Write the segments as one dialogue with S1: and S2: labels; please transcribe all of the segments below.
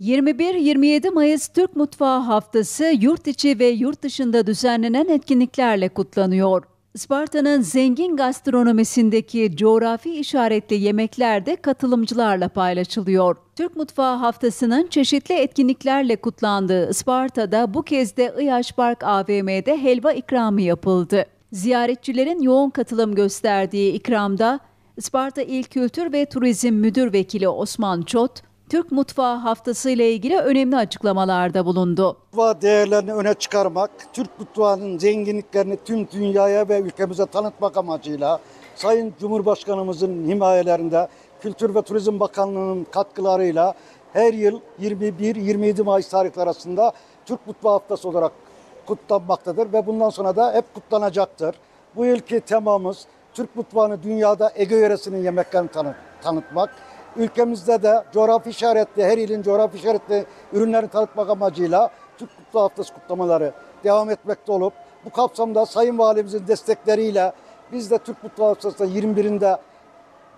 S1: 21-27 Mayıs Türk Mutfağı Haftası yurt içi ve yurt dışında düzenlenen etkinliklerle kutlanıyor. Isparta'nın zengin gastronomisindeki coğrafi işaretli yemekler de katılımcılarla paylaşılıyor. Türk Mutfağı Haftası'nın çeşitli etkinliklerle kutlandığı Isparta'da bu kez de Iyaş Park AVM'de helva ikramı yapıldı. Ziyaretçilerin yoğun katılım gösterdiği ikramda Isparta İl Kültür ve Turizm Müdür Vekili Osman Çot, Türk Mutfağı Haftası ile ilgili önemli açıklamalarda bulundu.
S2: Mutfağı değerlerini öne çıkarmak, Türk mutfağının zenginliklerini tüm dünyaya ve ülkemize tanıtmak amacıyla Sayın Cumhurbaşkanımızın himayelerinde Kültür ve Turizm Bakanlığı'nın katkılarıyla her yıl 21-27 Mayıs tarihleri arasında Türk Mutfağı Haftası olarak kutlanmaktadır ve bundan sonra da hep kutlanacaktır. Bu yılki temamız Türk mutfağını dünyada Ege yöresinin yemeklerini tanı tanıtmak. Ülkemizde de coğrafi işaretli, her ilin coğrafi işaretli ürünlerini tanıtmak amacıyla Türk Mutfağı Haftası kutlamaları devam etmekte olup bu kapsamda Sayın Valimizin destekleriyle biz de Türk Mutfağı Haftası'nda 21'inde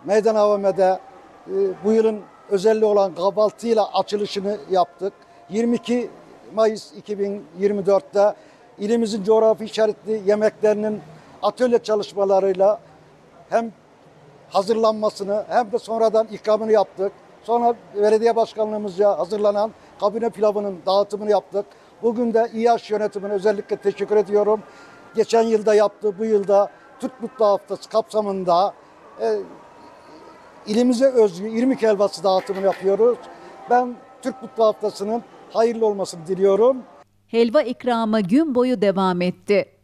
S2: Meydan AVM'de e, bu yılın özelliği olan kahvaltıyla açılışını yaptık. 22 Mayıs 2024'te ilimizin coğrafi işaretli yemeklerinin atölye çalışmalarıyla hem hazırlanmasını hem de sonradan ikramını yaptık. Sonra belediye başkanlığımızca hazırlanan kabine pilavının dağıtımını yaptık. Bugün de İyaş yönetimine özellikle teşekkür ediyorum. Geçen yılda yaptığı bu yılda Türk Mutlu Haftası kapsamında e, ilimize özgü irmik helvası dağıtımını yapıyoruz. Ben Türk Mutlu Haftası'nın hayırlı olmasını diliyorum.
S1: Helva ikramı gün boyu devam etti.